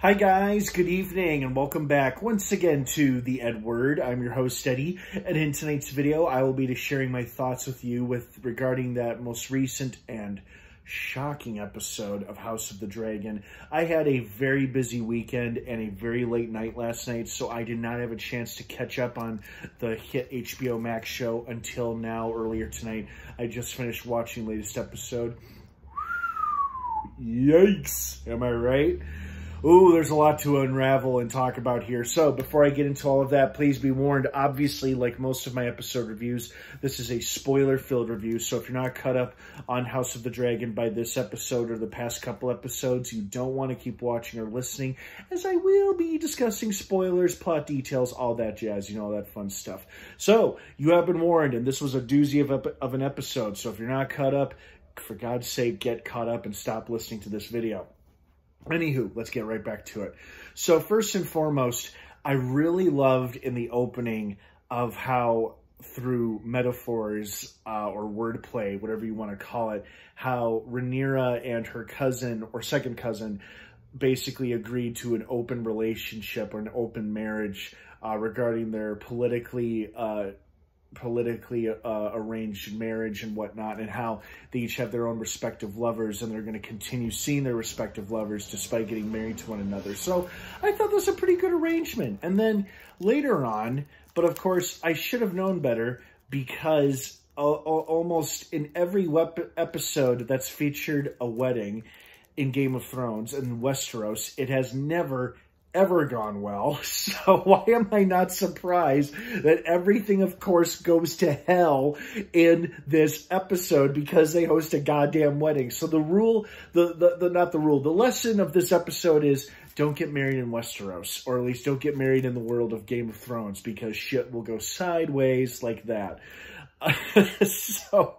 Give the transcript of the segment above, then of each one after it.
Hi guys, good evening and welcome back once again to The EdWord. I'm your host Eddie and in tonight's video I will be sharing my thoughts with you with regarding that most recent and shocking episode of House of the Dragon. I had a very busy weekend and a very late night last night so I did not have a chance to catch up on the hit HBO Max show until now earlier tonight. I just finished watching latest episode. Yikes, am I right? Ooh, there's a lot to unravel and talk about here. So before I get into all of that, please be warned, obviously, like most of my episode reviews, this is a spoiler-filled review. So if you're not caught up on House of the Dragon by this episode or the past couple episodes, you don't want to keep watching or listening, as I will be discussing spoilers, plot details, all that jazz, you know, all that fun stuff. So you have been warned, and this was a doozy of, of an episode. So if you're not caught up, for God's sake, get caught up and stop listening to this video. Anywho, let's get right back to it. So first and foremost, I really loved in the opening of how through metaphors uh, or wordplay, whatever you want to call it, how Rhaenyra and her cousin or second cousin basically agreed to an open relationship or an open marriage uh, regarding their politically uh, politically uh, arranged marriage and whatnot, and how they each have their own respective lovers, and they're going to continue seeing their respective lovers despite getting married to one another. So I thought that was a pretty good arrangement. And then later on, but of course, I should have known better because uh, almost in every episode that's featured a wedding in Game of Thrones and Westeros, it has never ever gone well. So why am I not surprised that everything, of course, goes to hell in this episode because they host a goddamn wedding. So the rule, the, the, the not the rule, the lesson of this episode is don't get married in Westeros, or at least don't get married in the world of Game of Thrones because shit will go sideways like that. so,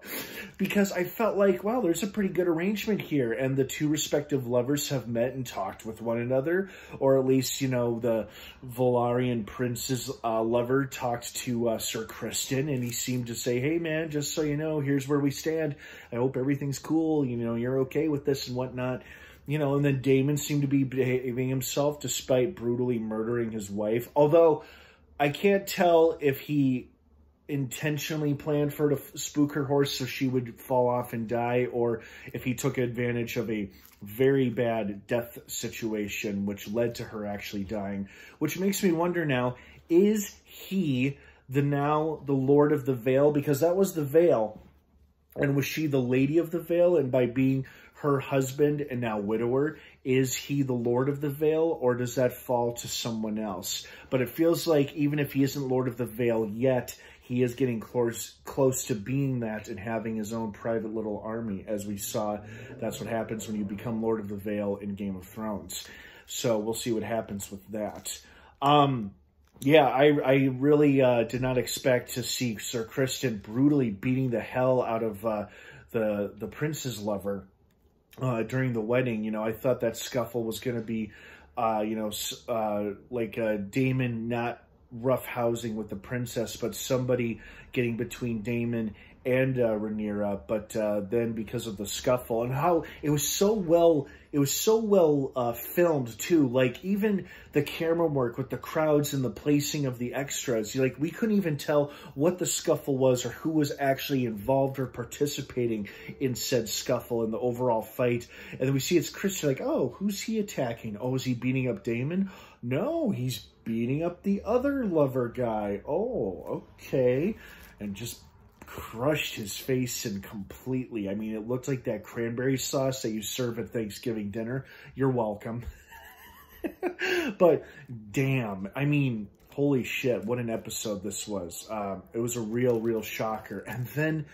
because I felt like, wow, there's a pretty good arrangement here, and the two respective lovers have met and talked with one another, or at least, you know, the Velaryon prince's uh, lover talked to uh, Sir Criston, and he seemed to say, hey, man, just so you know, here's where we stand. I hope everything's cool, you know, you're okay with this and whatnot. You know, and then Daemon seemed to be behaving himself despite brutally murdering his wife. Although, I can't tell if he intentionally planned for to spook her horse so she would fall off and die, or if he took advantage of a very bad death situation, which led to her actually dying. Which makes me wonder now, is he the now the Lord of the Vale? Because that was the Vale. And was she the Lady of the Vale? And by being her husband and now widower, is he the Lord of the Vale or does that fall to someone else? But it feels like even if he isn't Lord of the Vale yet, he is getting close close to being that and having his own private little army. As we saw, that's what happens when you become Lord of the Vale in Game of Thrones. So we'll see what happens with that. Um, yeah, I, I really uh, did not expect to see Sir Criston brutally beating the hell out of uh, the the prince's lover uh, during the wedding. You know, I thought that scuffle was going to be, uh, you know, uh, like uh, Daemon not rough housing with the princess, but somebody getting between Daemon and uh, Rhaenyra. But uh, then because of the scuffle and how it was so well, it was so well uh, filmed too. Like even the camera work with the crowds and the placing of the extras, like we couldn't even tell what the scuffle was or who was actually involved or participating in said scuffle and the overall fight. And then we see it's Criston, like, oh, who's he attacking? Oh, is he beating up Daemon? No, he's beating up the other lover guy. Oh, okay. And just crushed his face and completely. I mean, it looked like that cranberry sauce that you serve at Thanksgiving dinner. You're welcome. but damn, I mean, holy shit, what an episode this was. Um, it was a real, real shocker. And then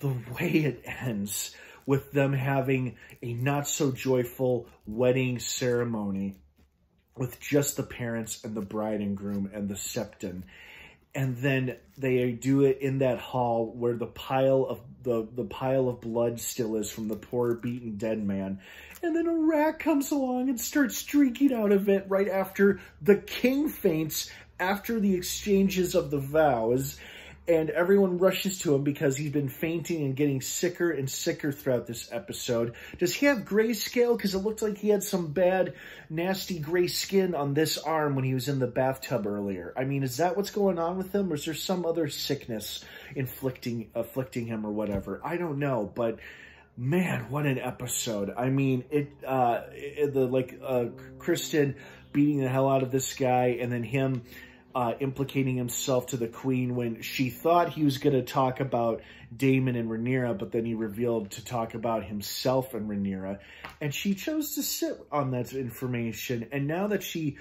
the way it ends with them having a not so joyful wedding ceremony with just the parents and the bride and groom and the septon. And then they do it in that hall where the pile of the, the pile of blood still is from the poor beaten dead man. And then a rat comes along and starts streaking out of it right after the king faints after the exchanges of the vows. And everyone rushes to him because he's been fainting and getting sicker and sicker throughout this episode. Does he have grayscale? Because it looked like he had some bad, nasty gray skin on this arm when he was in the bathtub earlier. I mean, is that what's going on with him, or is there some other sickness inflicting afflicting him or whatever? I don't know, but man, what an episode. I mean, it, uh, it, the, like, uh, Criston beating the hell out of this guy and then him, uh, implicating himself to the queen when she thought he was going to talk about Daemon and Rhaenyra, but then he revealed to talk about himself and Rhaenyra. And she chose to sit on that information. And now that she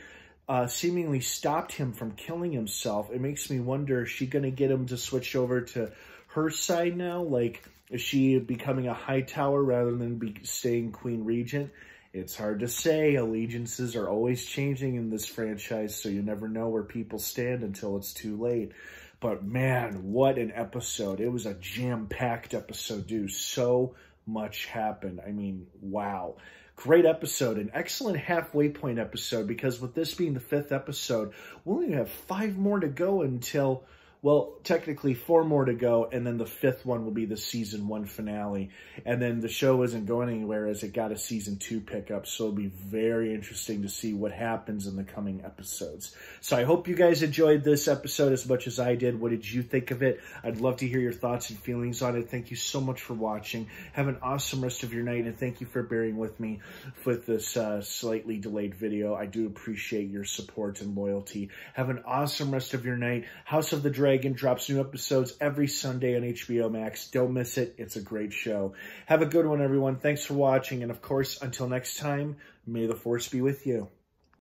uh, seemingly stopped him from killing himself, it makes me wonder, is she going to get him to switch over to her side now? Like, is she becoming a Hightower rather than be staying Queen Regent? It's hard to say. Allegiances are always changing in this franchise, so you never know where people stand until it's too late. But man, what an episode. It was a jam-packed episode, dude. So much happened. I mean, wow. Great episode, an excellent halfway point episode, because with this being the fifth episode, we only have five more to go until well, technically four more to go, and then the fifth one will be the season one finale. And then the show isn't going anywhere as it got a season two pickup, so it'll be very interesting to see what happens in the coming episodes. So I hope you guys enjoyed this episode as much as I did. What did you think of it? I'd love to hear your thoughts and feelings on it. Thank you so much for watching. Have an awesome rest of your night, and thank you for bearing with me with this uh, slightly delayed video. I do appreciate your support and loyalty. Have an awesome rest of your night. House of the Dragon Dragon drops new episodes every Sunday on HBO Max. Don't miss it. It's a great show. Have a good one, everyone. Thanks for watching. And of course, until next time, may the force be with you.